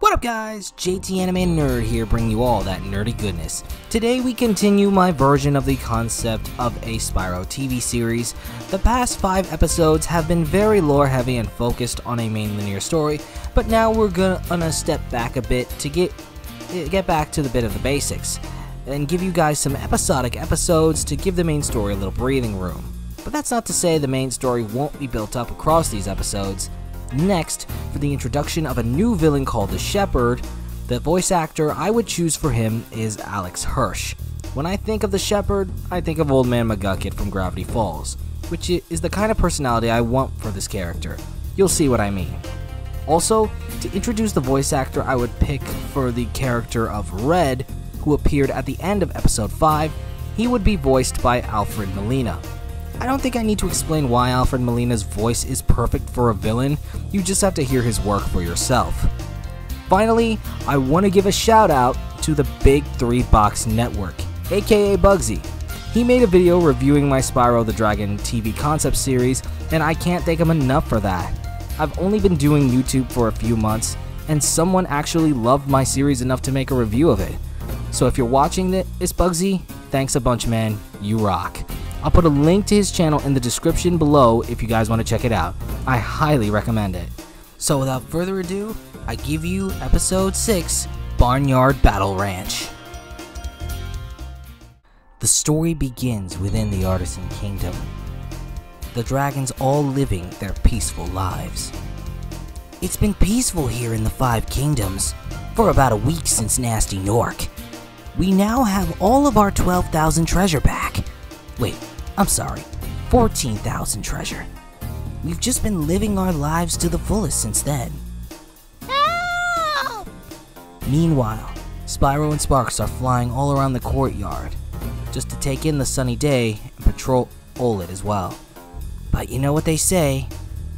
What up guys, JT Anime Nerd here bringing you all that nerdy goodness. Today we continue my version of the concept of a Spyro TV series. The past 5 episodes have been very lore heavy and focused on a main linear story, but now we're gonna step back a bit to get get back to the bit of the basics and give you guys some episodic episodes to give the main story a little breathing room. But that's not to say the main story won't be built up across these episodes. Next, for the introduction of a new villain called the Shepherd, the voice actor I would choose for him is Alex Hirsch. When I think of the Shepherd, I think of Old Man McGucket from Gravity Falls, which is the kind of personality I want for this character. You'll see what I mean. Also, to introduce the voice actor I would pick for the character of Red, who appeared at the end of episode 5, he would be voiced by Alfred Molina. I don't think I need to explain why Alfred Molina's voice is perfect for a villain, you just have to hear his work for yourself. Finally, I want to give a shout out to the Big 3 Box Network, aka Bugsy. He made a video reviewing my Spyro the Dragon TV concept series, and I can't thank him enough for that. I've only been doing YouTube for a few months, and someone actually loved my series enough to make a review of it. So if you're watching it, it's Bugsy, thanks a bunch, man. You rock. I'll put a link to his channel in the description below if you guys want to check it out. I highly recommend it. So without further ado, I give you episode 6 Barnyard Battle Ranch. The story begins within the Artisan Kingdom. The dragons all living their peaceful lives. It's been peaceful here in the Five Kingdoms for about a week since Nasty Nork. We now have all of our 12,000 treasure back. Wait, I'm sorry, 14,000 treasure. We've just been living our lives to the fullest since then. Help! Meanwhile, Spyro and Sparks are flying all around the courtyard, just to take in the sunny day and patrol it as well. But you know what they say?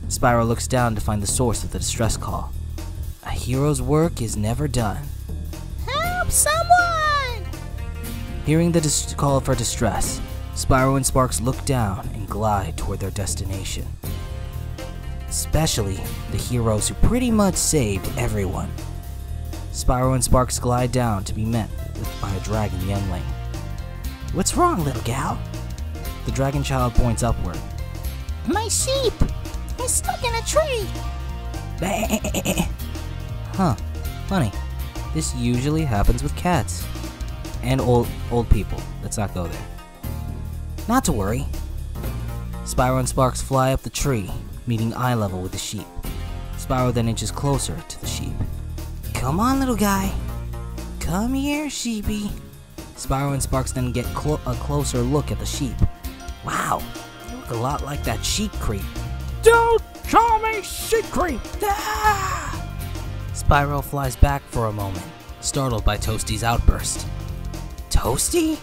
Spyro looks down to find the source of the distress call. A hero's work is never done. Help someone! Hearing the call for distress, Spyro and Sparks look down and glide toward their destination. Especially the heroes who pretty much saved everyone. Spyro and Sparks glide down to be met with by a dragon youngling. What's wrong, little gal? The dragon child points upward. My sheep! He's stuck in a tree! Huh, funny. This usually happens with cats. And old old people. Let's not go there. Not to worry. Spyro and Sparks fly up the tree, meeting eye level with the sheep. Spyro then inches closer to the sheep. Come on, little guy. Come here, sheepy. Spyro and Sparks then get clo- a closer look at the sheep. Wow, you look a lot like that sheep creep. Don't call me sheep creep! Ah! Spyro flies back for a moment, startled by Toasty's outburst. Toasty?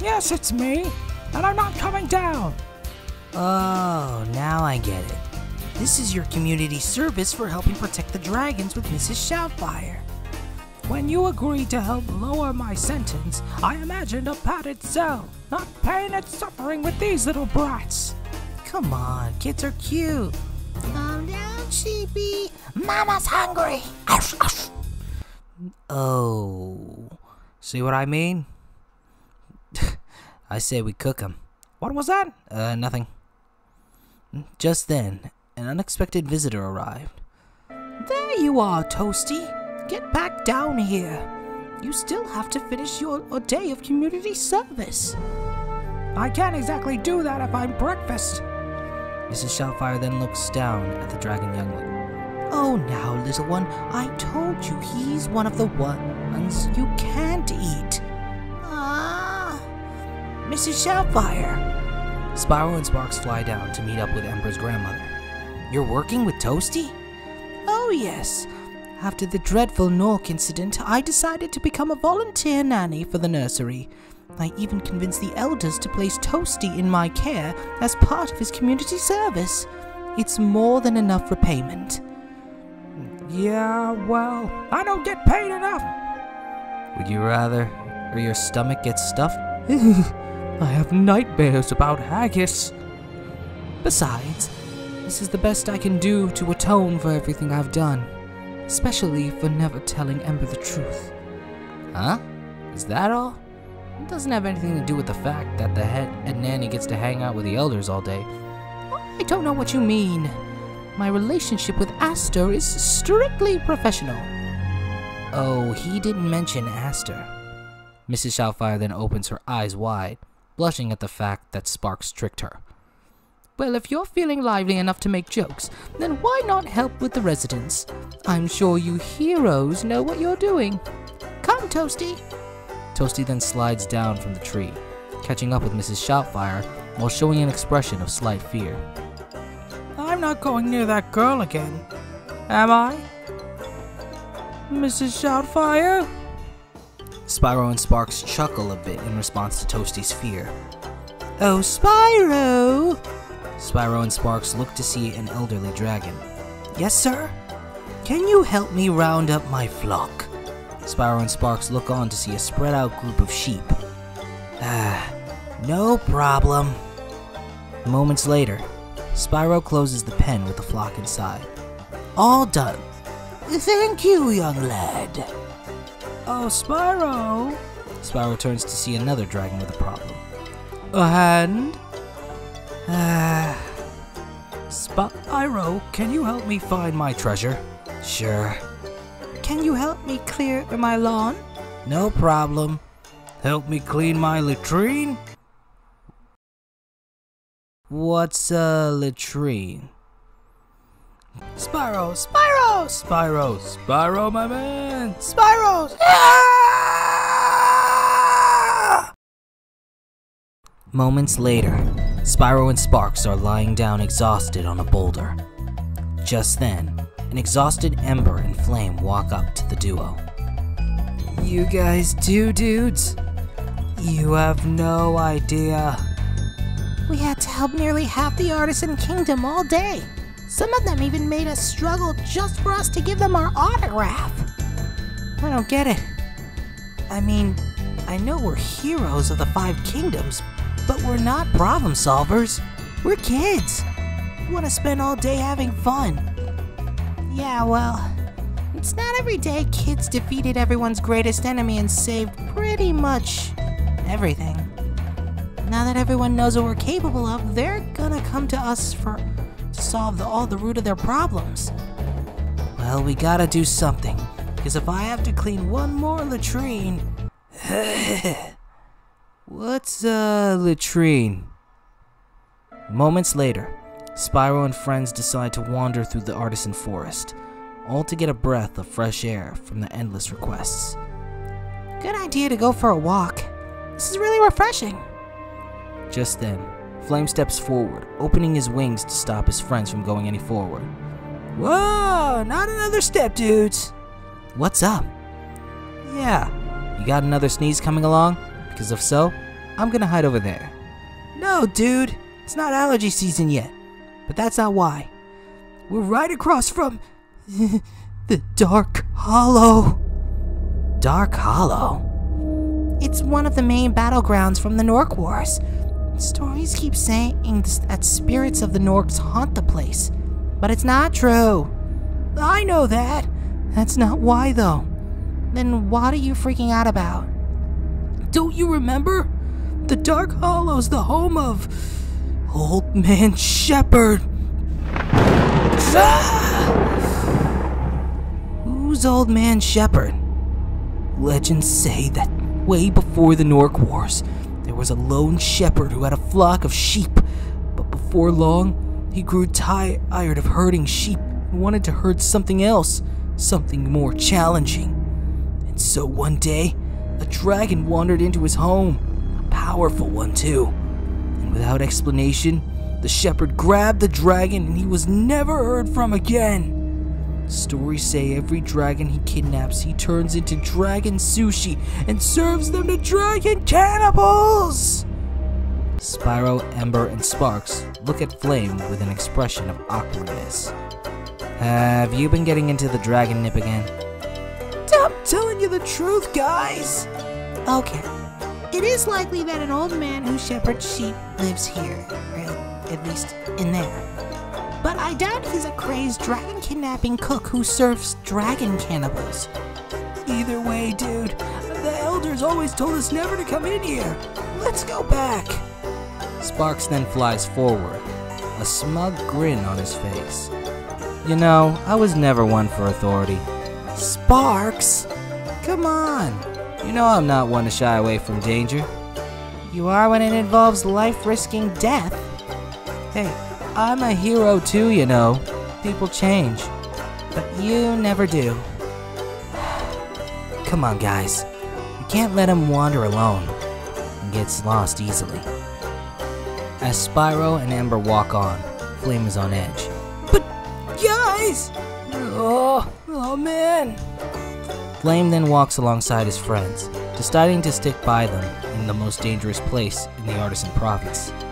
Yes, it's me, and I'm not coming down. Oh, now I get it. This is your community service for helping protect the dragons with Mrs. Shoutfire. When you agreed to help lower my sentence, I imagined a padded cell, not pain and suffering with these little brats. Come on, kids are cute. Calm down, sheepy. Mama's hungry. Oh, see what I mean? I say we cook him. What was that? Uh, nothing. Just then, an unexpected visitor arrived. There you are, Toasty. Get back down here. You still have to finish your a day of community service. I can't exactly do that if I'm breakfast. Mrs. Shoutfire then looks down at the dragon youngling. Oh, now, little one, I told you he's one of the ones you can't eat. Ah, Mrs. Shoutfire! Spyro and Sparks fly down to meet up with Ember's grandmother. You're working with Toasty? Oh, yes. After the dreadful Nork incident, I decided to become a volunteer nanny for the nursery. I even convinced the elders to place Toasty in my care as part of his community service. It's more than enough repayment. Yeah, well, I don't get paid enough. Would you rather, or your stomach gets stuffed? I have nightmares about haggis. Besides, this is the best I can do to atone for everything I've done. especially for never telling Ember the truth. Huh? Is that all? It doesn't have anything to do with the fact that the head, head nanny gets to hang out with the elders all day. I don't know what you mean. My relationship with Aster is strictly professional. Oh, he didn't mention Aster. Mrs. Shoutfire then opens her eyes wide, blushing at the fact that Sparks tricked her. Well, if you're feeling lively enough to make jokes, then why not help with the residents? I'm sure you heroes know what you're doing. Come, Toasty. Toasty then slides down from the tree, catching up with Mrs. Shoutfire while showing an expression of slight fear. I'm not going near that girl again, am I? Mrs. Shoutfire? Spyro and Sparks chuckle a bit in response to Toasty's fear. Oh, Spyro! Spyro and Sparks look to see an elderly dragon. Yes, sir? Can you help me round up my flock? Spyro and Sparks look on to see a spread out group of sheep. Ah, no problem. Moments later, Spyro closes the pen with the flock inside. All done. Thank you, young lad. Oh, Spyro! Spyro turns to see another dragon with a problem. A hand? Ah. Spyro, can you help me find my treasure? Sure. Can you help me clear my lawn? No problem. Help me clean my latrine? What's a latrine? Spyro, Spyro, Spyro, Spyro, my man, Spyro. Ah! Moments later, Spyro and Sparks are lying down exhausted on a boulder. Just then, an exhausted Ember and Flame walk up to the duo. You guys do, dudes? You have no idea. We had to help nearly half the Artisan Kingdom all day. Some of them even made us struggle just for us to give them our autograph. I don't get it. I mean, I know we're heroes of the Five Kingdoms, but we're not problem solvers. We're kids. We want to spend all day having fun. Yeah, well, it's not every day kids defeated everyone's greatest enemy and saved pretty much everything. Now that everyone knows what we're capable of, they're gonna come to us for to solve the, all the root of their problems. Well, we gotta do something, because if I have to clean one more latrine. What's a latrine? Moments later, Spyro and friends decide to wander through the artisan forest, all to get a breath of fresh air from the endless requests. Good idea to go for a walk. This is really refreshing. Just then, Flame steps forward, opening his wings to stop his friends from going any forward. Whoa, not another step, dudes. What's up? Yeah, you got another sneeze coming along? Because if so, I'm gonna hide over there. No, dude, it's not allergy season yet. But that's not why. We're right across from the Dark Hollow. Dark Hollow? It's one of the main battlegrounds from the Nork Wars. Stories keep saying that spirits of the Norks haunt the place, but it's not true. I know that. That's not why, though. Then what are you freaking out about? Don't you remember? The Dark Hollow's the home of Old Man Shepherd. Ah! Who's Old Man Shepherd? Legends say that way before the Nork Wars, was a lone shepherd who had a flock of sheep, but before long, he grew tired of herding sheep and wanted to herd something else, something more challenging. And so one day, a dragon wandered into his home, a powerful one too. And without explanation, the shepherd grabbed the dragon and he was never heard from again. Stories say every dragon he kidnaps, he turns into dragon sushi and serves them to dragon cannibals! Spyro, Ember, and Sparks look at Flame with an expression of awkwardness. Have you been getting into the dragon nip again? I'm telling you the truth, guys! Okay. It is likely that an old man who shepherds sheep lives here, or at least in there. But I doubt he's a crazed dragon kidnapping cook who serves dragon cannibals. Either way, dude, the elders always told us never to come in here. Let's go back. Sparks then flies forward, a smug grin on his face. You know, I was never one for authority. Sparks? Come on. You know I'm not one to shy away from danger. You are when it involves life risking death. Hey, I'm a hero too, you know. People change. But you never do. Come on, guys. You can't let him wander alone. He gets lost easily. As Spyro and Amber walk on, Flame is on edge. But, guys! Oh, oh man. Flame then walks alongside his friends, deciding to stick by them in the most dangerous place in the Artisan Province.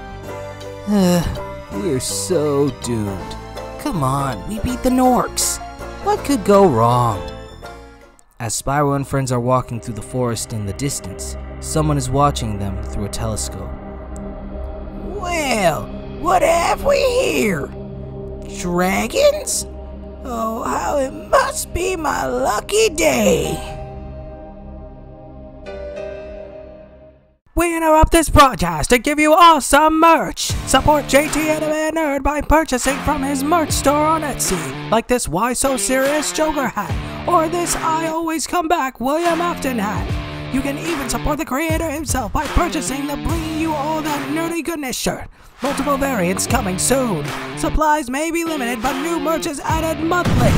Uh, We're so doomed. Come on, we beat the Norks. What could go wrong? As Spyro and friends are walking through the forest in the distance, someone is watching them through a telescope. Well, what have we here? Dragons? Oh, how it must be my lucky day. Interrupt this broadcast to give you awesome merch. Support JT Anime Nerd by purchasing from his merch store on Etsy, like this Why So Serious Joker hat, or this I Always Come Back William Afton hat. You can even support the creator himself by purchasing the Bringing You All That Nerdy Goodness shirt. Multiple variants coming soon. Supplies may be limited, but new merch is added monthly.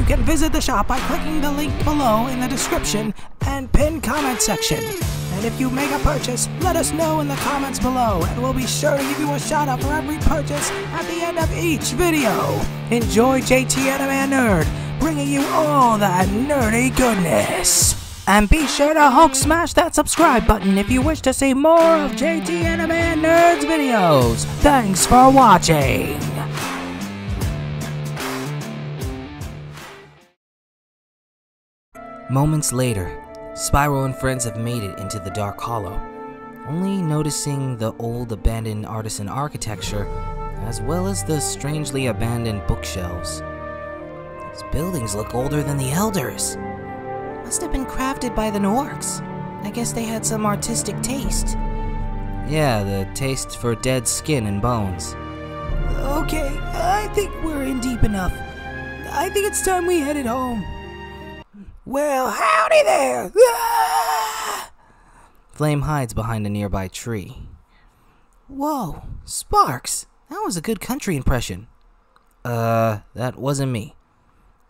You can visit the shop by clicking the link below in the description and pinned comment section. And if you make a purchase, let us know in the comments below, and we'll be sure to give you a shout out for every purchase at the end of each video. Enjoy JT Anime Nerd, bringing you all that nerdy goodness. And be sure to Hulk smash that subscribe button if you wish to see more of JT Anime Nerd's videos. Thanks for watching. Moments later, Spyro and friends have made it into the Dark Hollow, only noticing the old abandoned artisan architecture as well as the strangely abandoned bookshelves. These buildings look older than the Elders. Must have been crafted by the Norks. I guess they had some artistic taste. Yeah, the taste for dead skin and bones. Okay, I think we're in deep enough. I think it's time we headed home. Well, howdy there! Ah! Flame hides behind a nearby tree. Whoa, Sparks! That was a good country impression. Uh, that wasn't me.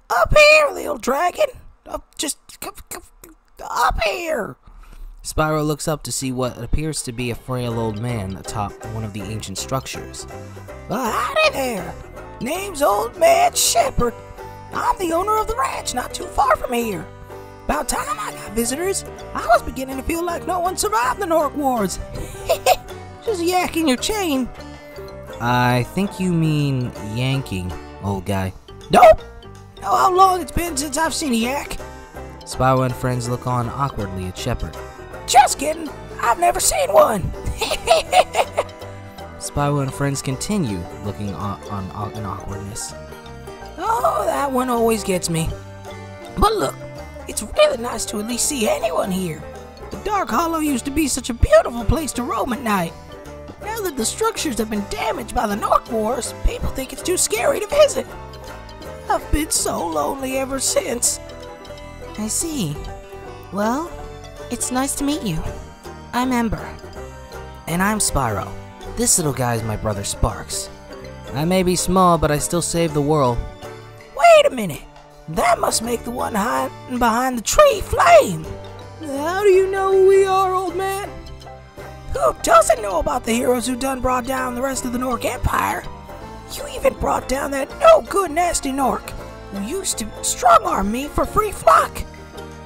Up here, little dragon! Up, just up here! Spyro looks up to see what appears to be a frail old man atop one of the ancient structures. Well, howdy there! Name's Old Man Shepherd. I'm the owner of the ranch not too far from here. About time I got visitors. I was beginning to feel like no one survived the Nork Wars. Just yanking your chain. I think you mean yanking, old guy. Nope. Know how long it's been since I've seen a yak? Spyro and friends look on awkwardly at Shepard. Just kidding. I've never seen one. Spyro and friends continue looking on, on, on in awkwardness. Oh, that one always gets me. But look, it's really nice to at least see anyone here. The Dark Hollow used to be such a beautiful place to roam at night. Now that the structures have been damaged by the Nork Wars, people think it's too scary to visit. I've been so lonely ever since. I see. Well, it's nice to meet you. I'm Ember. And I'm Spyro. This little guy is my brother Sparks. I may be small, but I still save the world. Wait a minute. That must make the one hiding behind the tree flame. How do you know who we are, old man? Who doesn't know about the heroes who done brought down the rest of the Nork Empire? You even brought down that no good nasty Nork who used to strong arm me for free flock.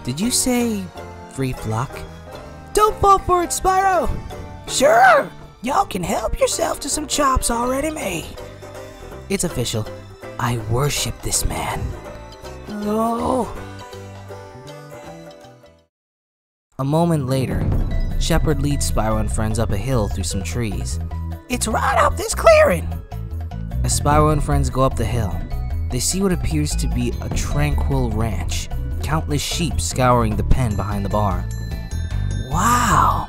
Did you say free flock? Don't fall for it, Spyro. Sure, y'all can help yourself to some chops already made. It's official. I worship this man. Oh. A moment later, Shepard leads Spyro and friends up a hill through some trees. It's right up this clearing. As Spyro and friends go up the hill, they see what appears to be a tranquil ranch, countless sheep scouring the pen behind the barn. Wow!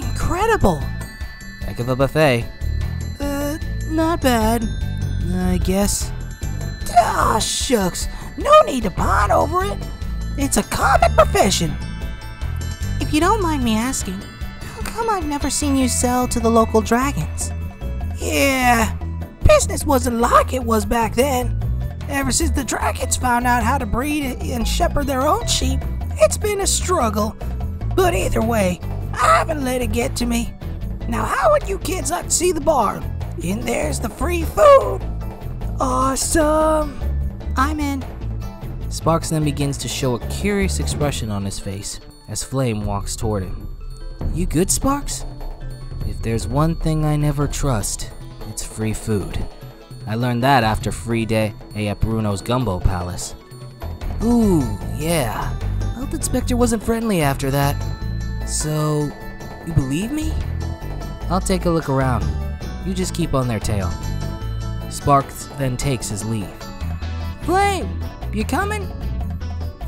Incredible! Heck of a buffet. Uh, not bad. I guess. Ah, shucks. No need to pine over it. It's a common profession. If you don't mind me asking, how come I've never seen you sell to the local dragons? Yeah, business wasn't like it was back then. Ever since the dragons found out how to breed and shepherd their own sheep, it's been a struggle. But either way, I haven't let it get to me. Now, how would you kids like to see the barn? In there's the free food. Awesome. I'm in. Sparks then begins to show a curious expression on his face as Flame walks toward him. You good, Sparks? If there's one thing I never trust, it's free food. I learned that after free day at Bruno's Gumbo Palace. Ooh, yeah. I Health Inspector wasn't friendly after that. So, you believe me? I'll take a look around. You just keep on their tail. Sparks then takes his leave. Flame, you coming?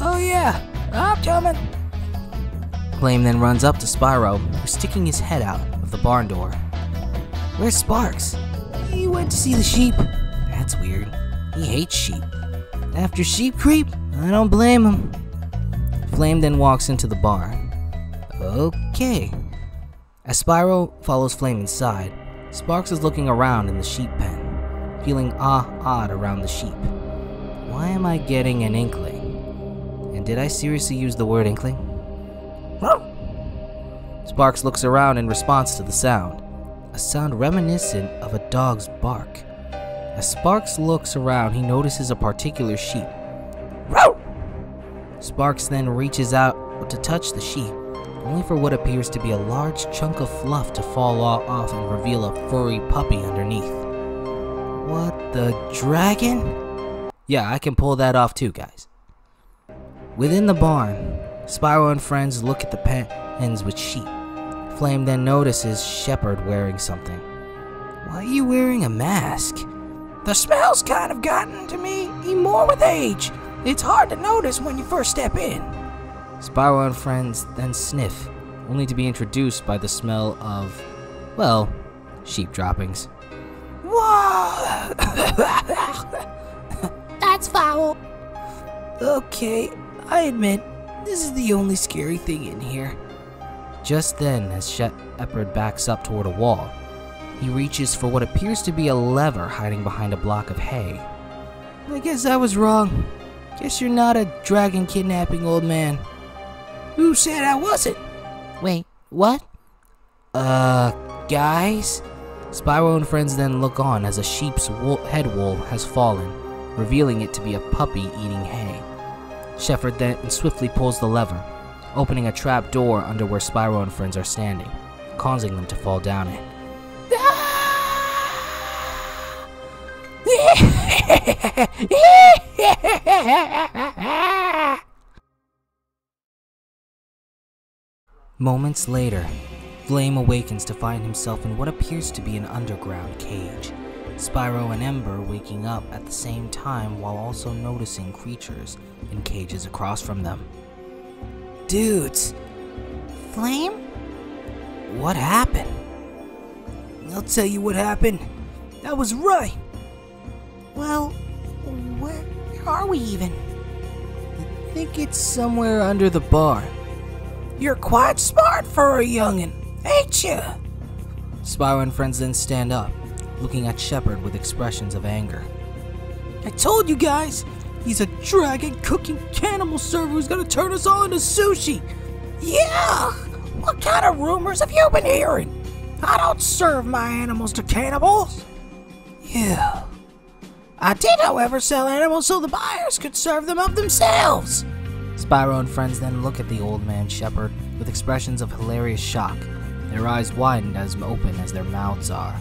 Oh yeah, I'm coming. Flame then runs up to Spyro, who's sticking his head out of the barn door. Where's Sparks? He went to see the sheep. That's weird. He hates sheep. After sheep creep, I don't blame him. Flame then walks into the barn. Okay. As Spyro follows Flame inside, Sparks is looking around in the sheep pen, feeling ah odd around the sheep. Why am I getting an inkling? And did I seriously use the word inkling? Sparks looks around in response to the sound, a sound reminiscent of a dog's bark. As Sparks looks around, he notices a particular sheep. Sparks then reaches out to touch the sheep, only for what appears to be a large chunk of fluff to fall off and reveal a furry puppy underneath. What the dragon? Yeah, I can pull that off too, guys. Within the barn, Spyro and friends look at the pens with sheep. Flame then notices Shepard wearing something. Why are you wearing a mask? The smell's kind of gotten to me even more with age. It's hard to notice when you first step in. Spyro and friends then sniff, only to be introduced by the smell of, well, sheep droppings. Whoa! That's foul. Okay, I admit, this is the only scary thing in here. Just then, as Shepard backs up toward a wall, he reaches for what appears to be a lever hiding behind a block of hay. I guess I was wrong. Guess you're not a dragon kidnapping old man. Who said I wasn't? Wait, what? Uh, guys? Spyro and friends then look on as a sheep's wool head wool has fallen, revealing it to be a puppy eating hay. Shepard then swiftly pulls the lever, opening a trap door under where Spyro and friends are standing, causing them to fall down it. Moments later, Flame awakens to find himself in what appears to be an underground cage. Spyro and Ember waking up at the same time while also noticing creatures in cages across from them. Dudes! Flame? What happened? I'll tell you what happened. I was right. Well, where are we even? I think it's somewhere under the bar. You're quite smart for a youngin', ain't you? Spyro and friends then stand up, looking at Shepard with expressions of anger. I told you guys, he's a dragon cooking cannibal server who's gonna turn us all into sushi. Yeah! What kind of rumors have you been hearing? I don't serve my animals to cannibals. Yeah. I did, however, sell animals so the buyers could serve them up themselves. Spyro and friends then look at the old man Shepard with expressions of hilarious shock, their eyes widened as open as their mouths are.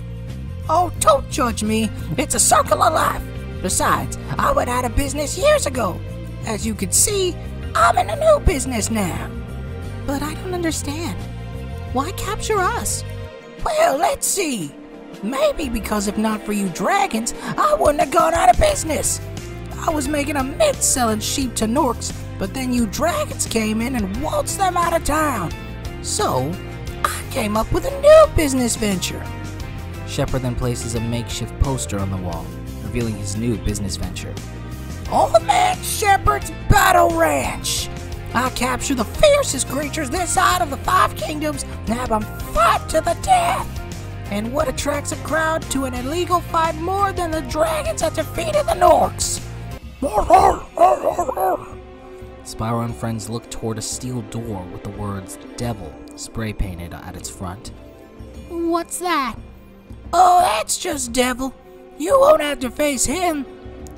Oh, don't judge me. It's a circle of life. Besides, I went out of business years ago. As you can see, I'm in a new business now. But I don't understand. Why capture us? Well, let's see. Maybe because if not for you dragons, I wouldn't have gone out of business. I was making a mint selling sheep to Norks, but then you dragons came in and waltzed them out of town. So, came up with a new business venture. Shepard then places a makeshift poster on the wall, revealing his new business venture. Old Man Shepard's Battle Ranch. I capture the fiercest creatures this side of the Five Kingdoms and have them fight to the death. And what attracts a crowd to an illegal fight more than the dragons that defeated the Norks? Spyro and friends look toward a steel door with the words Devil spray painted at its front. What's that? Oh, that's just Devil. You won't have to face him.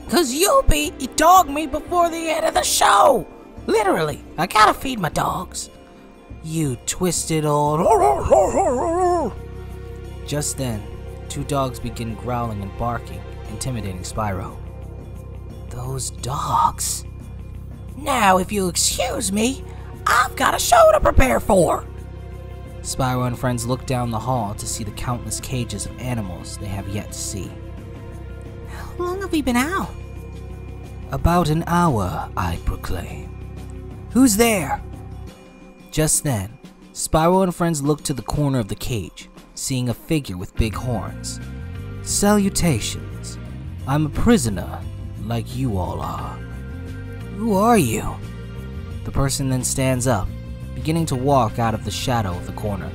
Cause you'll be dog me before the end of the show. Literally, I gotta feed my dogs. You twisted old. Just then, two dogs begin growling and barking, intimidating Spyro. Those dogs. Now, if you'll excuse me, I've got a show to prepare for. Spyro and friends look down the hall to see the countless cages of animals they have yet to see. How long have we been out? About an hour, I proclaim. Who's there? Just then, Spyro and friends look to the corner of the cage, seeing a figure with big horns. Salutations. I'm a prisoner, like you all are. Who are you? The person then stands up, beginning to walk out of the shadow of the corner.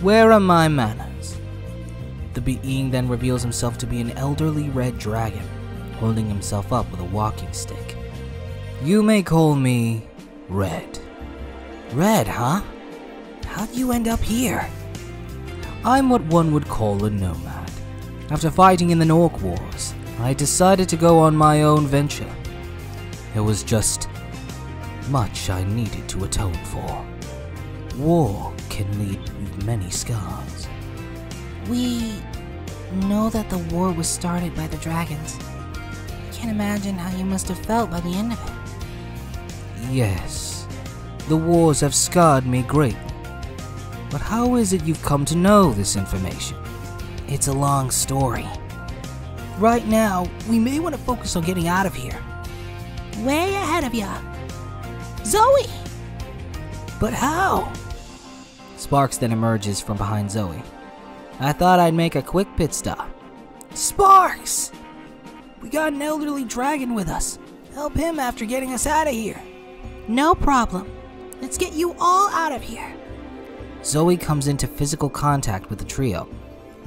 Where are my manners? The being then reveals himself to be an elderly red dragon, holding himself up with a walking stick. You may call me Red. Red, huh? How'd you end up here? I'm what one would call a nomad. After fighting in the Nork Wars, I decided to go on my own venture. It was just much I needed to atone for. War can leave many scars. We know that the war was started by the dragons. I can't imagine how you must have felt by the end of it. Yes, the wars have scarred me greatly. But how is it you've come to know this information? It's a long story. Right now, we may want to focus on getting out of here. Way ahead of ya. Zoe! But how? Sparks then emerges from behind Zoe. I thought I'd make a quick pit stop. Sparks! We got an elderly dragon with us. Help him after getting us out of here. No problem. Let's get you all out of here. Zoe comes into physical contact with the trio,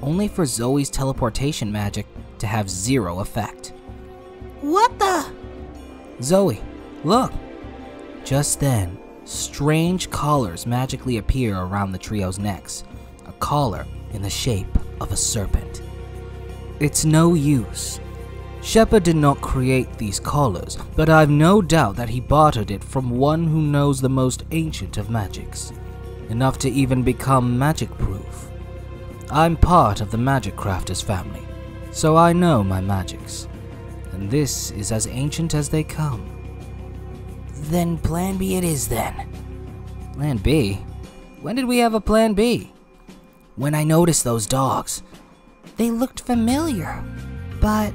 only for Zoe's teleportation magic to have zero effect. What the? Zoe, look! Just then, strange collars magically appear around the trio's necks, a collar in the shape of a serpent. It's no use. Shepard did not create these collars, but I've no doubt that he bartered it from one who knows the most ancient of magics, enough to even become magic proof. I'm part of the Magic Crafters family, so I know my magics, and this is as ancient as they come. Then Plan B it is then. Plan B? When did we have a Plan B? When I noticed those dogs. They looked familiar, but.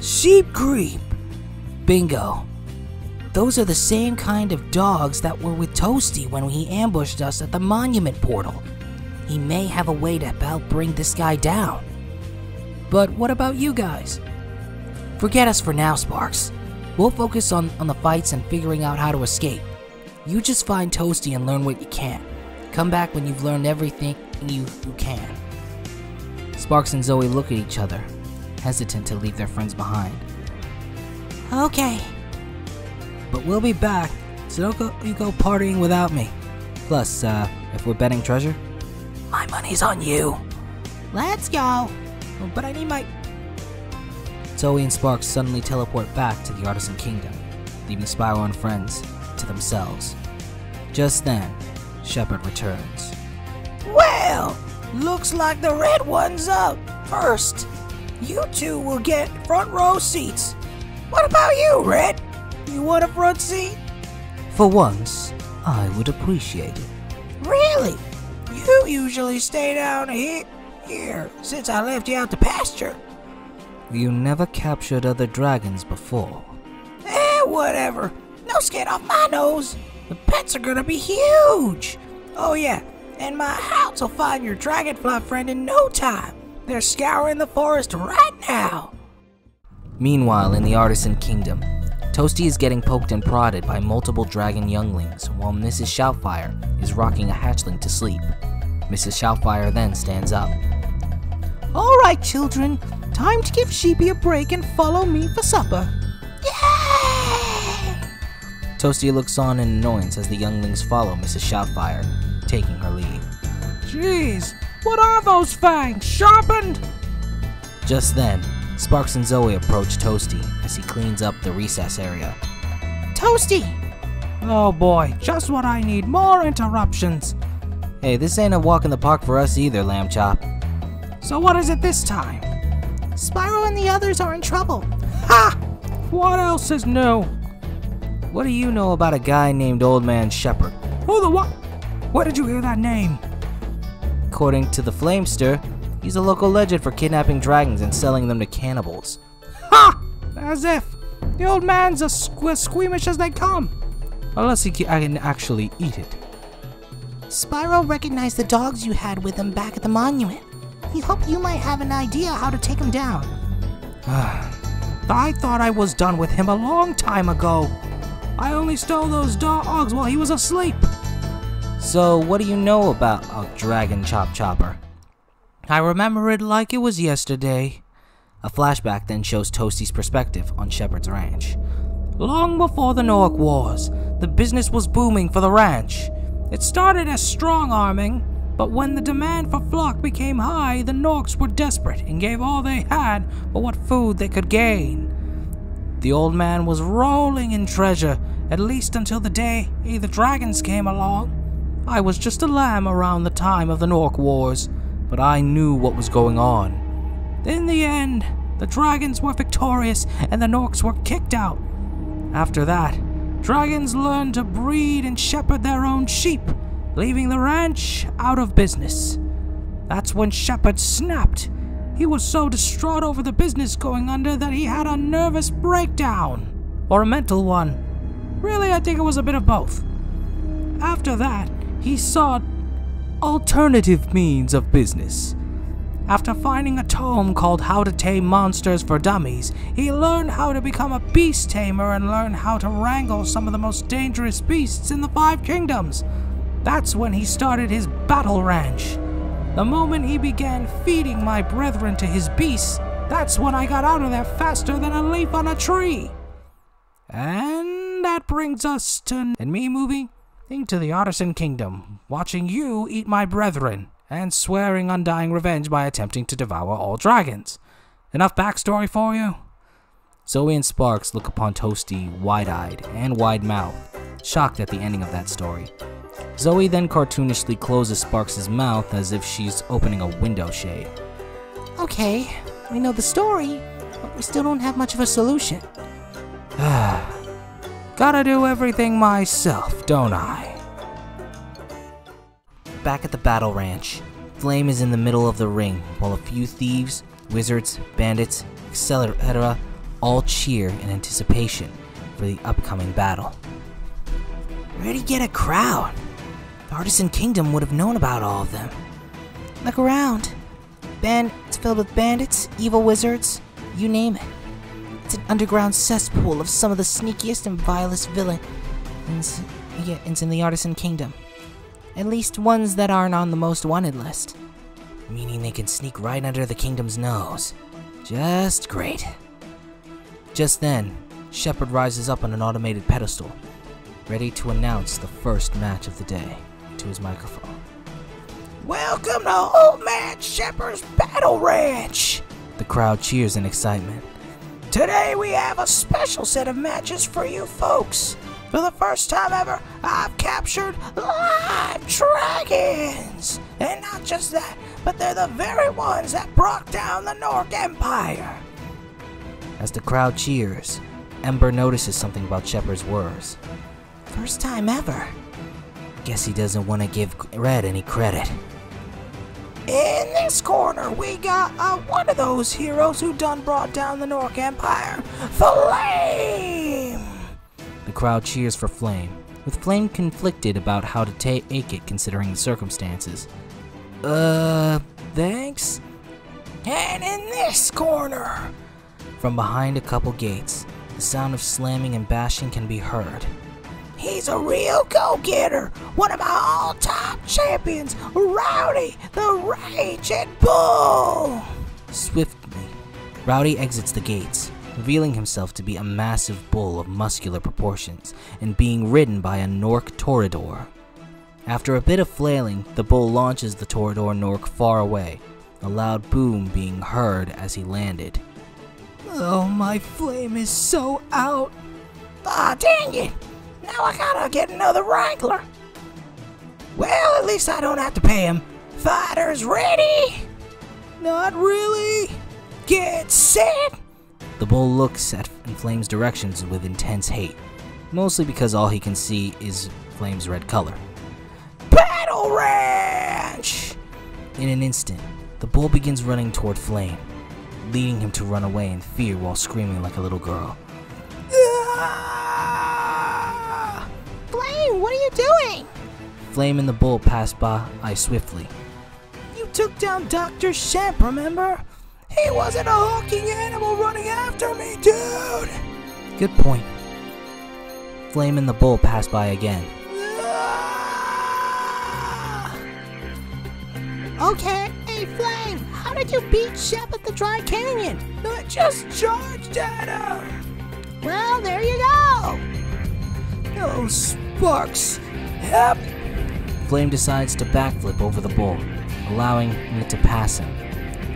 Sheep creep! Bingo. Those are the same kind of dogs that were with Toasty when he ambushed us at the monument portal. He may have a way to help bring this guy down. But what about you guys? Forget us for now, Sparks. We'll focus on, on the fights and figuring out how to escape. You just find Toasty and learn what you can. Come back when you've learned everything you, you can. Sparks and Zoe look at each other, hesitant to leave their friends behind. Okay. But we'll be back, so don't go, you go partying without me. Plus, uh, if we're betting treasure, my money's on you. Let's go. But I need my. Zoe and Sparks suddenly teleport back to the Artisan Kingdom, leaving Spyro and friends to themselves. Just then, Shepard returns. Well, looks like the red one's up first. You two will get front row seats. What about you, Red? You want a front seat? For once, I would appreciate it. Really? You usually stay down here. year since I left you out to pasture. You never captured other dragons before. Eh, whatever. No skin off my nose. The pets are gonna be huge. Oh, yeah, and my hounds will find your dragonfly friend in no time. They're scouring the forest right now. Meanwhile, in the Artisan Kingdom, Toasty is getting poked and prodded by multiple dragon younglings while Mrs. Shoutfire is rocking a hatchling to sleep. Mrs. Shoutfire then stands up. All right, children, time to give Sheepy a break and follow me for supper. Yay! Toasty looks on in annoyance as the younglings follow Mrs. Shoutfire, taking her leave. Jeez, what are those fangs? Sharpened? Just then, Sparks and Zoe approach Toasty as he cleans up the recess area. Toasty! Oh boy, just what I need. More interruptions. Hey, this ain't a walk in the park for us either, Lamb Chop. So what is it this time? Spyro and the others are in trouble. Ha! What else is new? What do you know about a guy named Old Man Shepherd? Who the what? Where did you hear that name? According to the Flamester, he's a local legend for kidnapping dragons and selling them to cannibals. Ha! As if. The old man's as sque- squeamish as they come. Unless he ca- can actually eat it. Spyro recognized the dogs you had with him back at the monument. He hoped you might have an idea how to take him down. I thought I was done with him a long time ago. I only stole those dogs while he was asleep. So, what do you know about a dragon chop chopper? I remember it like it was yesterday. A flashback then shows Toasty's perspective on Shepherd's ranch. Long before the Nork Wars, the business was booming for the ranch. It started as strong arming, but when the demand for flock became high, the Norks were desperate and gave all they had for what food they could gain. The old man was rolling in treasure, at least until the day the dragons came along. I was just a lamb around the time of the Nork Wars, but I knew what was going on. In the end, the dragons were victorious and the Norks were kicked out. After that, dragons learned to breed and shepherd their own sheep, leaving the ranch out of business. That's when Shepard snapped. He was so distraught over the business going under that he had a nervous breakdown. Or a mental one. Really, I think it was a bit of both. After that, he sought alternative means of business. After finding a tome called How to Tame Monsters for Dummies, he learned how to become a beast tamer and learned how to wrangle some of the most dangerous beasts in the Five Kingdoms. That's when he started his battle ranch. The moment he began feeding my brethren to his beasts, that's when I got out of there faster than a leaf on a tree. And that brings us to and me moving into the Artisan Kingdom, watching you eat my brethren, and swearing undying revenge by attempting to devour all dragons. Enough backstory for you? Zoe and Sparks look upon Toasty wide eyed and wide mouthed, shocked at the ending of that story. Zoe then cartoonishly closes Sparks' mouth as if she's opening a window shade. Okay, we know the story, but we still don't have much of a solution. Gotta do everything myself, don't I? Back at the battle ranch, Flame is in the middle of the ring while a few thieves, wizards, bandits, etc. all cheer in anticipation for the upcoming battle. Where'd he get a crowd? The Artisan Kingdom would have known about all of them. Look around. Band it's filled with bandits, evil wizards, you name it. It's an underground cesspool of some of the sneakiest and vilest villains it's in the Artisan Kingdom. At least ones that aren't on the most wanted list. Meaning they can sneak right under the kingdom's nose. Just great. Just then, Shepard rises up on an automated pedestal, ready to announce the first match of the day to his microphone. Welcome to Old Man Shepherd's Battle Ranch! The crowd cheers in excitement. Today we have a special set of matches for you folks. For the first time ever, I've captured live dragons! And not just that, but they're the very ones that brought down the Nork Empire! As the crowd cheers, Ember notices something about Shepard's words. First time ever. Guess he doesn't want to give Red any credit. In this corner, we got uh, one of those heroes who done brought down the Nork Empire, Flame! The crowd cheers for Flame, with Flame conflicted about how to take it considering the circumstances. Uh, thanks? And in this corner, From behind a couple gates, the sound of slamming and bashing can be heard. He's a real go-getter, one of my all-time champions, Rowdy the Raging Bull! Swiftly, Rowdy exits the gates, revealing himself to be a massive bull of muscular proportions and being ridden by a Gnorc Toreador. After a bit of flailing, the bull launches the Toreador Gnorc far away, a loud boom being heard as he landed. Oh, my flame is so out. Ah, dang it! Now I gotta get another Wrangler. Well, at least I don't have to pay him. Fighters ready? Not really. Get set! The bull looks at Flame's directions with intense hate, mostly because all he can see is Flame's red color. Battle Ranch! In an instant, the bull begins running toward Flame, leading him to run away in fear while screaming like a little girl. Ah! Flame and the bull pass by I swiftly. You took down Dr. Shemp, remember? He wasn't a hulking animal running after me, dude! Good point. Flame and the bull pass by again. Ah! Okay, hey Flame, how did you beat Shemp at the Dry Canyon? I just charged at him! Well, there you go. Oh, Sparks! Yep, Flame decides to backflip over the bull, allowing it to pass him.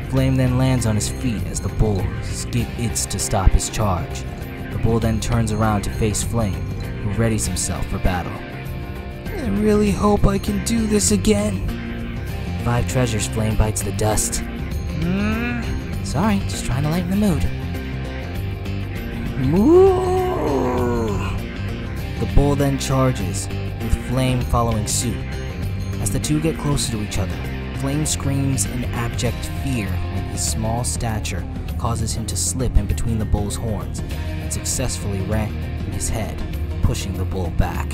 Flame then lands on his feet as the bull skids to stop his charge. The bull then turns around to face Flame, who readies himself for battle. I really hope I can do this again. Five treasures, Flame bites the dust. Hmm? Sorry, just trying to lighten the mood. Moo! The bull then charges, with Flame following suit. As the two get closer to each other, Flame screams in abject fear when his small stature causes him to slip in between the bull's horns and successfully ram his head, pushing the bull back.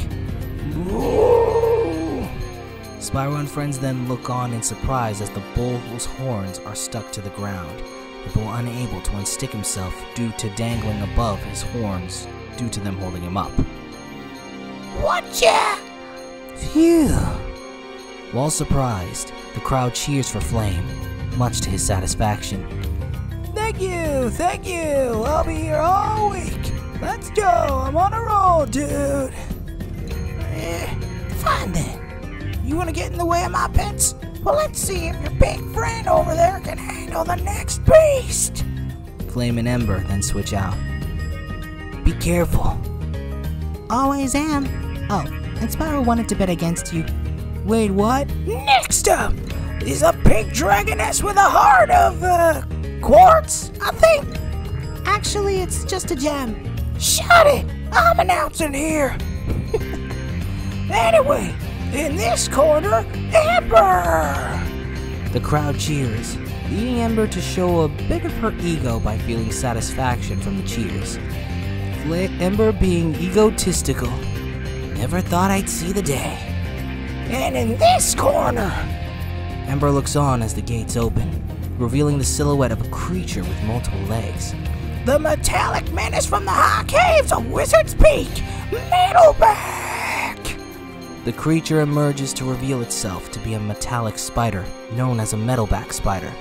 Spyro and friends then look on in surprise as the bull's horns are stuck to the ground, the bull unable to unstick himself due to dangling above his horns due to them holding him up. Whatcha? Phew! While surprised, the crowd cheers for Flame, much to his satisfaction. Thank you, thank you. I'll be here all week. Let's go. I'm on a roll, dude. Eh, fine then. You want to get in the way of my pets? Well, let's see if your big friend over there can handle the next beast. Flame and Ember then switch out. Be careful. Always am. Oh, and Spyro wanted to bet against you. Wait, what? Next up is a pink dragoness with a heart of uh, quartz, I think. Actually, it's just a gem. Shut it! I'm announcing here. anyway, in this corner, Ember. The crowd cheers, leading Ember to show a bit of her ego by feeling satisfaction from the cheers. Fla- Ember being egotistical. Never thought I'd see the day. And in this corner, Ember looks on as the gates open, revealing the silhouette of a creature with multiple legs. the metallic menace from the high caves of Wizard's Peak, Middleback. The creature emerges to reveal itself to be a metallic spider known as a metalback spider.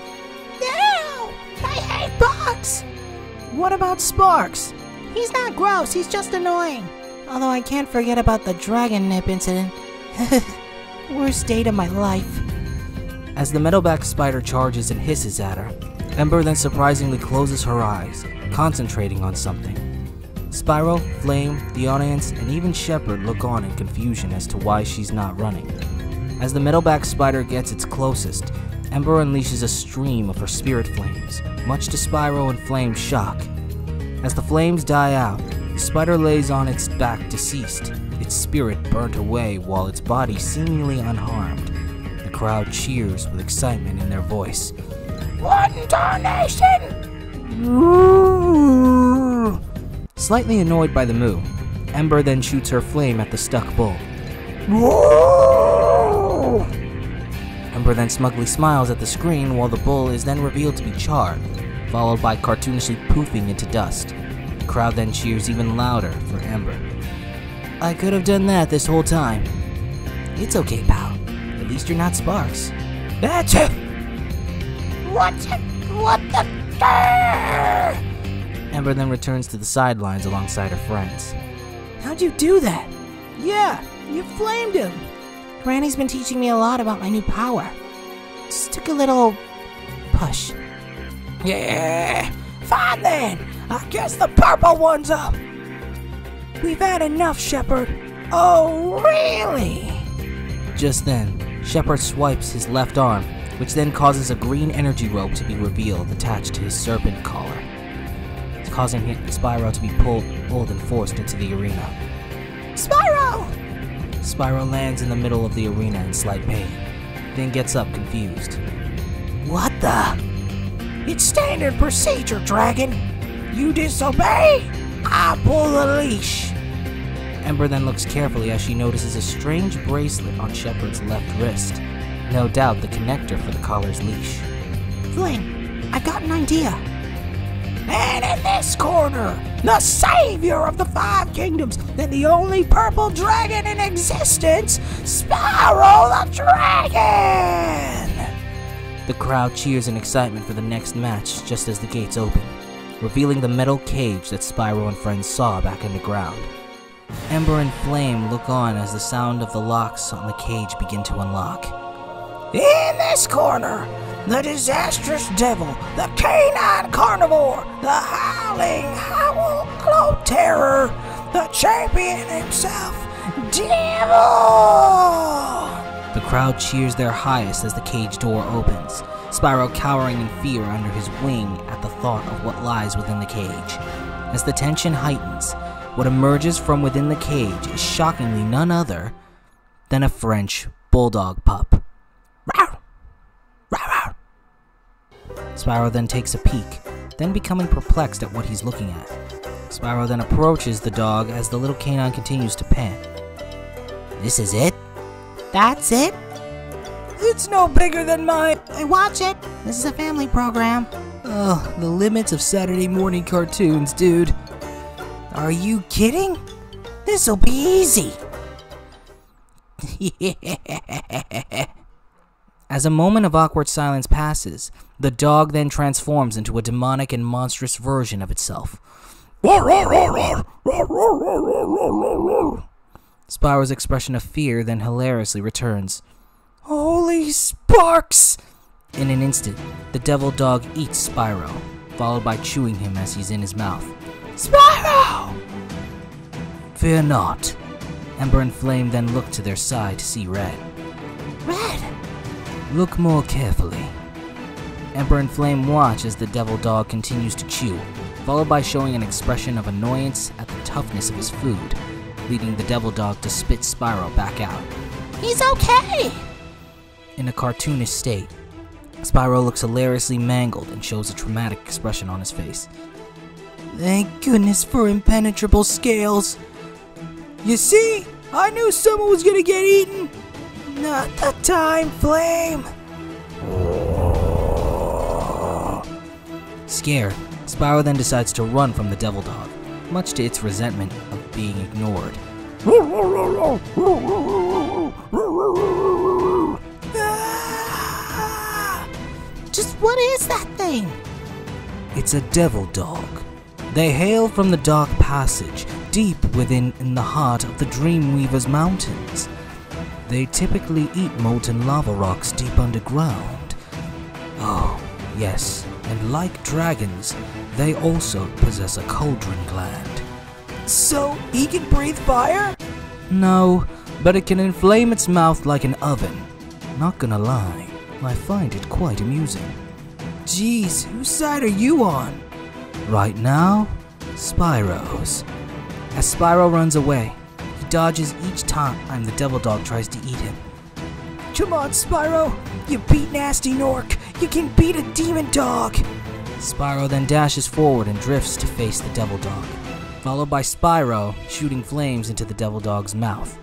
No! I hate bugs! What about Sparks? He's not gross, he's just annoying. Although I can't forget about the dragon nip incident. Worst date of my life. As the metalback spider charges and hisses at her, Ember then surprisingly closes her eyes, concentrating on something. Spyro, Flame, the audience, and even Shepard look on in confusion as to why she's not running. As the metalback spider gets its closest, Ember unleashes a stream of her spirit flames, much to Spyro and Flame's shock. As the flames die out, the spider lays on its back deceased, its spirit burnt away while its body seemingly unharmed. The crowd cheers with excitement in their voice. One donation! Slightly annoyed by the moo, Ember then shoots her flame at the stuck bull. Ember then smugly smiles at the screen while the bull is then revealed to be charred, followed by cartoonishly poofing into dust. The crowd then cheers even louder for Ember. I could have done that this whole time. It's okay, pal. At least you're not Sparks. That's it! What the, what the Ember then returns to the sidelines alongside her friends. How'd you do that? Yeah, you flamed him. Granny's been teaching me a lot about my new power. Just took a little push. Yeah, fine then. I guess the purple one's up. We've had enough, Shepard. Oh, really? Just then, Shepard swipes his left arm, which then causes a green energy rope to be revealed attached to his serpent collar, causing Spyro to be pulled, pulled and forced into the arena. Spyro! Spyro lands in the middle of the arena in slight pain, then gets up confused. What the? It's standard procedure, Dragon. You disobey, I pull the leash. Ember then looks carefully as she notices a strange bracelet on Shepard's left wrist. No doubt the connector for the collar's leash. Flynn, I've got an idea. And in this corner, the savior of the Five Kingdoms and the only purple dragon in existence, Spyro the Dragon! The crowd cheers in excitement for the next match just as the gates open, revealing the metal cage that Spyro and friends saw back in the ground. Ember and Flame look on as the sound of the locks on the cage begin to unlock. In this corner, the disastrous devil, the canine carnivore, the howling howl cloak terror, the champion himself, Devil! The crowd cheers their highest as the cage door opens, Spyro cowering in fear under his wing at the thought of what lies within the cage. As the tension heightens, what emerges from within the cage is shockingly none other than a French bulldog pup. Spyro then takes a peek, then becoming perplexed at what he's looking at. Spyro then approaches the dog as the little canine continues to pant. This is it? That's it? It's no bigger than mine. Hey, watch it. This is a family program. Oh, the limits of Saturday morning cartoons, dude. Are you kidding? This'll be easy. As a moment of awkward silence passes, the dog then transforms into a demonic and monstrous version of itself. Spyro's expression of fear then hilariously returns. Holy sparks! In an instant, the devil dog eats Spyro, followed by chewing him as he's in his mouth. Spyro! Fear not. Ember and Flame then look to their side to see Red. Red! Look more carefully. Ember and Flame watch as the devil dog continues to chew, followed by showing an expression of annoyance at the toughness of his food, leading the devil dog to spit Spyro back out. He's okay! In a cartoonish state, Spyro looks hilariously mangled and shows a traumatic expression on his face. Thank goodness for impenetrable scales. You see? I knew someone was gonna get eaten! Not the time, Flame! Scared, Spyro then decides to run from the Devil Dog, much to its resentment of being ignored. Ah! Just what is that thing? It's a Devil Dog. They hail from the Dark Passage, deep within in the heart of the Dreamweaver's mountains. They typically eat molten lava rocks deep underground. Oh, yes, and like dragons, they also possess a cauldron gland. So he can breathe fire? No, but it can inflame its mouth like an oven. Not gonna lie, I find it quite amusing. Jeez, whose side are you on? Right now, Spyro's. As Spyro runs away, he dodges each time the Devil Dog tries to eat him. Come on, Spyro! You beat Gnasty Gnorc! You can beat a demon dog! Spyro then dashes forward and drifts to face the Devil Dog, followed by Spyro shooting flames into the Devil Dog's mouth.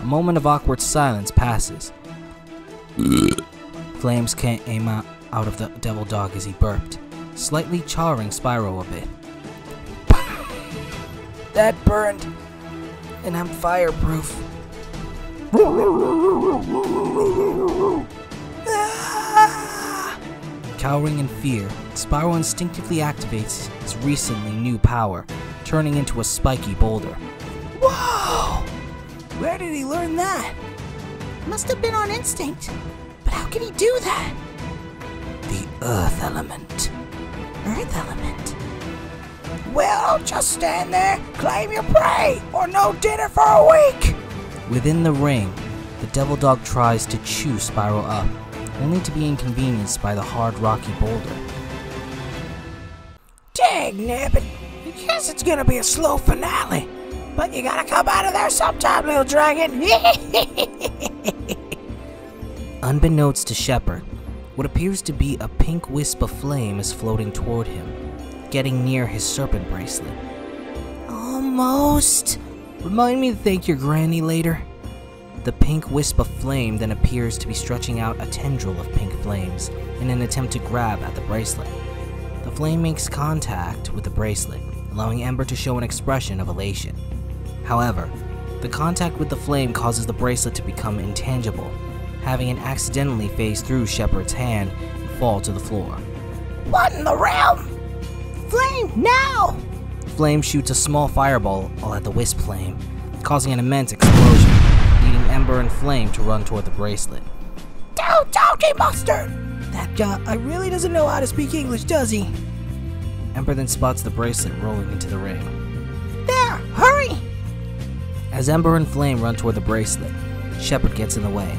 A moment of awkward silence passes. flames came out, out of the Devil Dog as he burped, slightly charring Spyro a bit. That burned, and I'm fireproof. Cowering in fear, Spyro instinctively activates his recently new power, turning into a spiky boulder. Whoa! Where did he learn that? Must have been on instinct. But how can he do that? The Earth element. Earth element. Well, just stand there, claim your prey, or no dinner for a week! Within the ring, the Devil Dog tries to chew Spyro up, only to be inconvenienced by the hard rocky boulder. Dang, Nabbit. I guess it's gonna be a slow finale. But you gotta come out of there sometime, little dragon. Unbeknownst to Shepard, what appears to be a pink wisp of flame is floating toward him, getting near his serpent bracelet. Almost. Remind me to thank your granny later. The pink wisp of flame then appears to be stretching out a tendril of pink flames in an attempt to grab at the bracelet. The flame makes contact with the bracelet, allowing Ember to show an expression of elation. However, the contact with the flame causes the bracelet to become intangible, having it accidentally phase through Shepard's hand and fall to the floor. What in the realm? Flame, now! Flame shoots a small fireball all at the wisp flame, causing an immense explosion, leading Ember and Flame to run toward the bracelet. Don't donkey mustard! That guy I really doesn't know how to speak English, does he? Ember then spots the bracelet rolling into the ring. There, hurry! As Ember and Flame run toward the bracelet, Shepard gets in the way,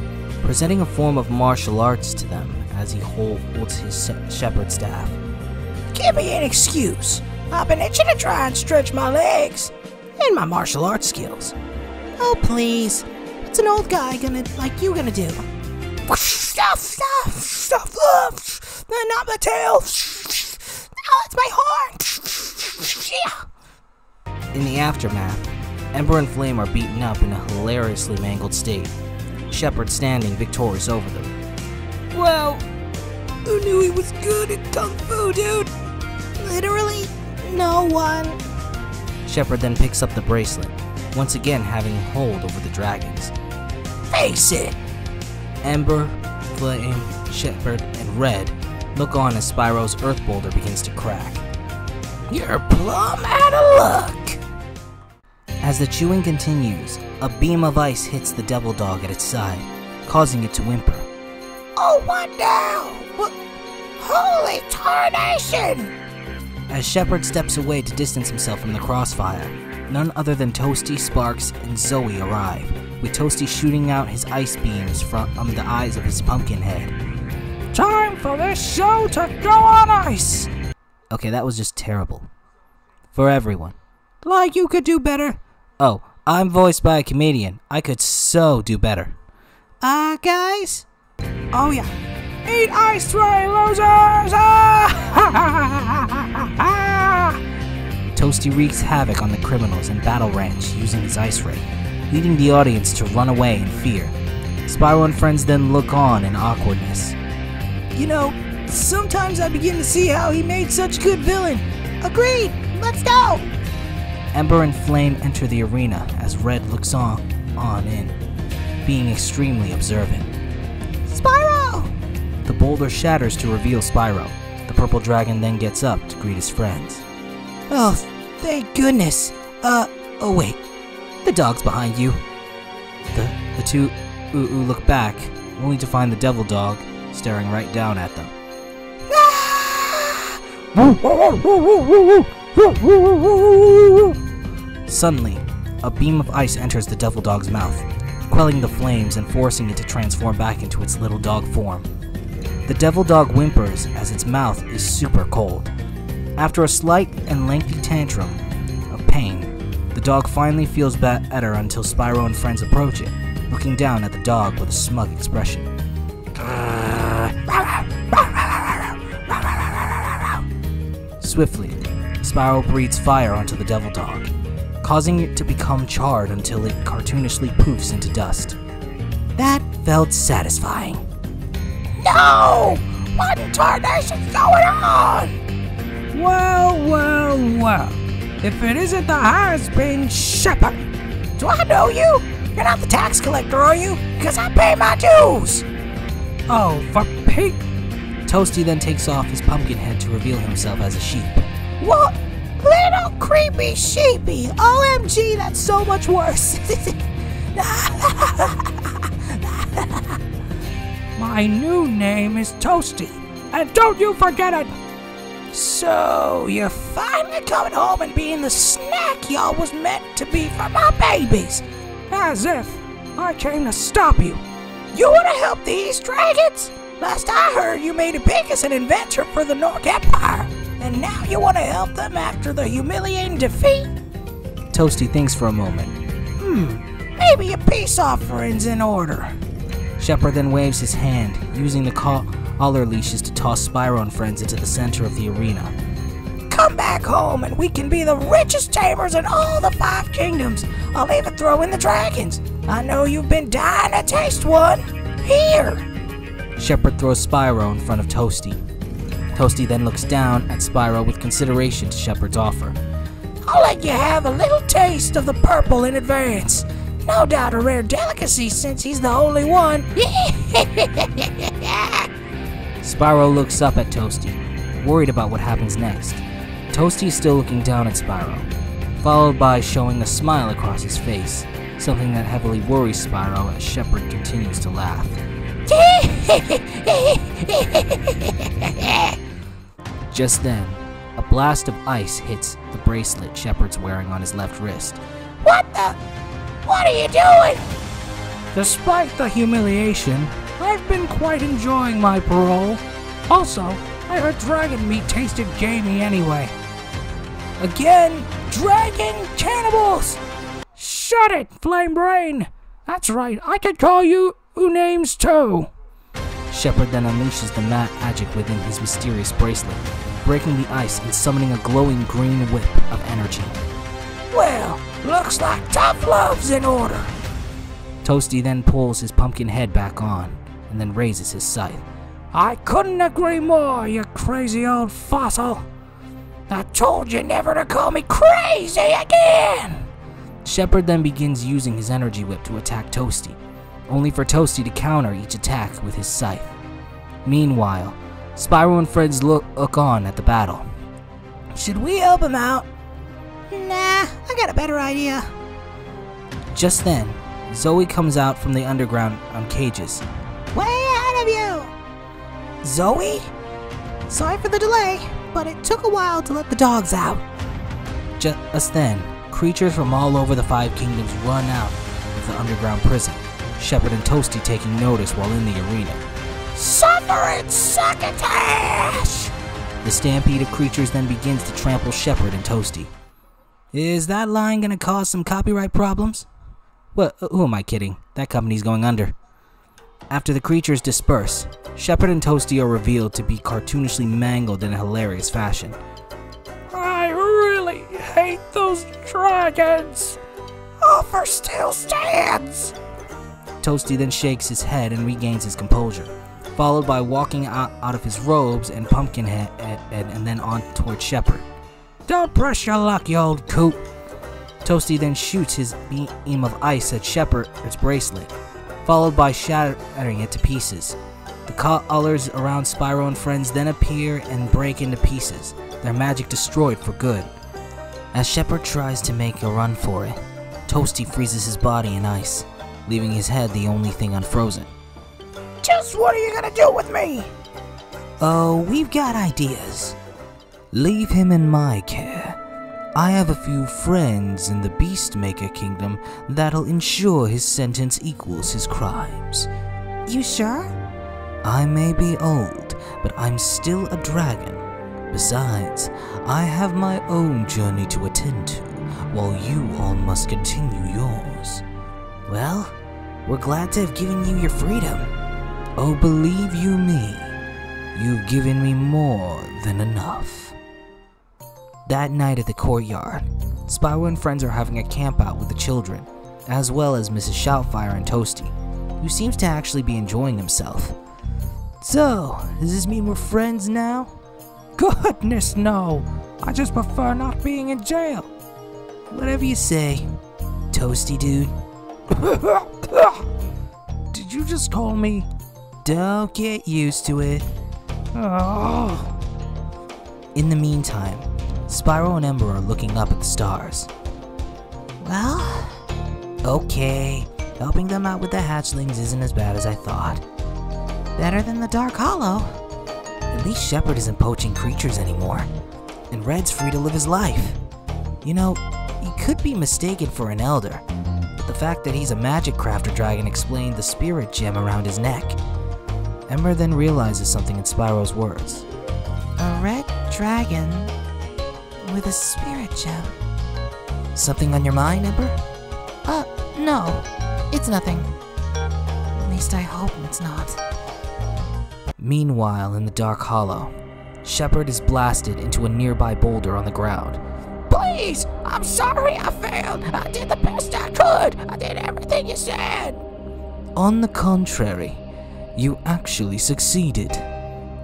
presenting a form of martial arts to them as he holds his shepherd staff. Give me an excuse. I've been itching to try and stretch my legs and my martial arts skills. Oh, please. What's an old guy gonna, like you, gonna do? Stuff, stuff, stuff, not the tail. Oh, it's my horn. In the aftermath, Ember and Flame are beaten up in a hilariously mangled state, Shepard standing victorious over them. Well, who knew he was good at kung fu, dude? Literally, no one. Shepard then picks up the bracelet, once again having hold over the dragons. Face it. Ember, Flame, Shepard, and Red look on as Spyro's Earth Boulder begins to crack. You're plumb out of luck. As the chewing continues, a beam of ice hits the Devil Dog at its side, causing it to whimper. Oh, what now? What? Holy tarnation! As Shepard steps away to distance himself from the crossfire, none other than Toasty, Sparks, and Zoe arrive, with Toasty shooting out his ice beams from the eyes of his pumpkin head. Time for this show to go on ice! Okay, that was just terrible. For everyone. Like you could do better. Oh, I'm voiced by a comedian. I could so do better. Uh, guys? Oh, yeah. Eat ice tray, losers! Ah! Toasty wreaks havoc on the criminals in Battle Ranch using his ice ray, leading the audience to run away in fear. Spyro and friends then look on in awkwardness. You know, sometimes I begin to see how he made such a good villain. Agreed. Let's go. Ember and Flame enter the arena as Red looks on, on in, being extremely observant. Spyro! The boulder shatters to reveal Spyro. The purple dragon then gets up to greet his friends. Oh, thank goodness. Uh, oh wait. The dog's behind you. The the two ooh ooh look back, only to find the devil dog staring right down at them. Suddenly, a beam of ice enters the devil dog's mouth, quelling the flames and forcing it to transform back into its little dog form. The devil dog whimpers as its mouth is super cold. After a slight and lengthy tantrum of pain, the dog finally feels better until Spyro and friends approach it, looking down at the dog with a smug expression. Swiftly, Spyro breathes fire onto the devil dog, causing it to become charred until it cartoonishly poofs into dust. That felt satisfying. No! What in tarnation's going on? Well, well, well. If it isn't the has-been Shepard. Do I know you? You're not the tax collector, are you? Because I pay my dues. Oh, for Pete. Toasty then takes off his pumpkin head to reveal himself as a sheep. What? Creepy sheepy. OMG, that's so much worse. My new name is Toasty. And don't you forget it! so, you're finally coming home and being the snack y'all was meant to be for my babies. As if I came to stop you. You want to help these dragons? Last I heard, you made a big as an inventor for the Gnorc Empire. And now you want to help them after the humiliating defeat? Toasty thinks for a moment. Hmm, maybe a peace offering's in order. Shepard then waves his hand, using the collar leashes to toss Spyro and friends into the center of the arena. Come back home and we can be the richest tamers in all the five kingdoms. I'll even throw in the dragons. I know you've been dying to taste one. Here. Shepard throws Spyro in front of Toasty. Toasty then looks down at Spyro with consideration to Shepard's offer. I'll let you have a little taste of the purple in advance. No doubt a rare delicacy since he's the only one. Spyro looks up at Toasty, worried about what happens next. Toasty is still looking down at Spyro, followed by showing a smile across his face, something that heavily worries Spyro as Shepard continues to laugh. Just then, a blast of ice hits the bracelet Shepard's wearing on his left wrist. what the? What are you doing? Despite the humiliation, I've been quite enjoying my parole. Also, I heard dragon meat tasted gamey anyway. Again, dragon cannibals! Shut it, Flame Brain! That's right, I could call you U names too. Shepard then unleashes the mad magic within his mysterious bracelet, breaking the ice and summoning a glowing green whip of energy. Well, looks like tough love's in order. Toasty then pulls his pumpkin head back on, and then raises his scythe. I couldn't agree more, you crazy old fossil. I told you never to call me crazy again. Shepard then begins using his energy whip to attack Toasty, only for Toasty to counter each attack with his scythe. Meanwhile, Spyro and friends look, look on at the battle. Should we help him out? Nah, I got a better idea. Just then, Zoe comes out from the underground on cages. Way ahead of you! Zoe? Sorry for the delay, but it took a while to let the dogs out. Just then, creatures from all over the Five Kingdoms run out of the underground prison, Shepard and Toasty taking notice while in the arena. Suffer it, succotash! The stampede of creatures then begins to trample Shepard and Toasty. Is that line gonna cause some copyright problems? Well, uh, who am I kidding? That company's going under. After the creatures disperse, Shepard and Toasty are revealed to be cartoonishly mangled in a hilarious fashion. I really hate those dragons. Oh, Offer still stands! Toasty then shakes his head and regains his composure, followed by walking out, of his robes and pumpkin head and, and then on toward Shepard. Don't press your luck, you old coot. Toasty then shoots his beam of ice at Shepard's bracelet, followed by shattering it to pieces. The colors around Spyro and friends then appear and break into pieces, their magic destroyed for good. As Shepard tries to make a run for it, Toasty freezes his body in ice, leaving his head the only thing unfrozen. Just what are you gonna do with me? Oh, we've got ideas. Leave him in my care. I have a few friends in the Beastmaker Kingdom that'll ensure his sentence equals his crimes. You sure? I may be old, but I'm still a dragon. Besides, I have my own journey to attend to, while you all must continue yours. Well, we're glad to have given you your freedom. Oh, believe you me, you've given me more than enough. That night at the courtyard, Spyro and friends are having a campout with the children, as well as Mrs. Shoutfire and Toasty, who seems to actually be enjoying himself. So, does this mean we're friends now? Goodness, no. I just prefer not being in jail. Whatever you say, Toasty dude. Did you just call me? Don't get used to it. Oh. In the meantime, Spyro and Ember are looking up at the stars. Well, Okay, helping them out with the hatchlings isn't as bad as I thought. better than the Dark Hollow. At least Shepard isn't poaching creatures anymore, and Red's free to live his life. You know, he could be mistaken for an elder, the fact that he's a magic crafter dragon explained the spirit gem around his neck. Ember then realizes something in Spyro's words. A red dragon with a spirit gem. Something on your mind, Ember? Uh, no, it's nothing. At least I hope it's not. Meanwhile, in the Dark Hollow, Shepard is blasted into a nearby boulder on the ground. Please, I'm sorry I failed. I did the best I could. I did everything you said. On the contrary, you actually succeeded.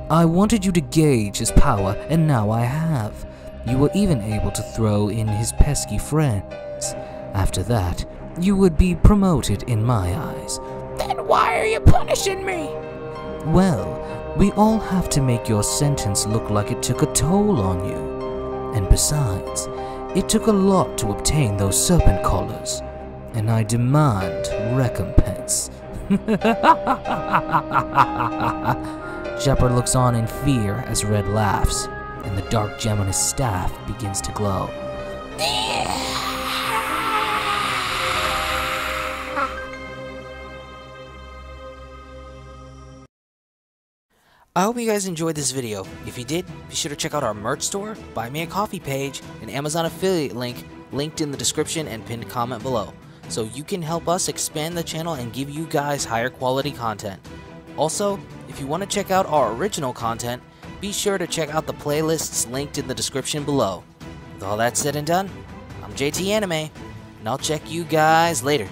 I wanted you to gauge his power, and now I have. You were even able to throw in his pesky friends. After that, you would be promoted in my eyes. Then why are you punishing me? Well, we all have to make your sentence look like it took a toll on you. And besides, it took a lot to obtain those serpent collars. And I demand recompense. Shepard looks on in fear as Red laughs, and the dark gem on his staff begins to glow. I hope you guys enjoyed this video. If you did, be sure to check out our merch store, buy me a coffee page, and Amazon affiliate link linked in the description and pinned comment below, so you can help us expand the channel and give you guys higher quality content. Also, if you want to check out our original content, be sure to check out the playlists linked in the description below. With all that said and done, I'm JT Anime, and I'll check you guys later.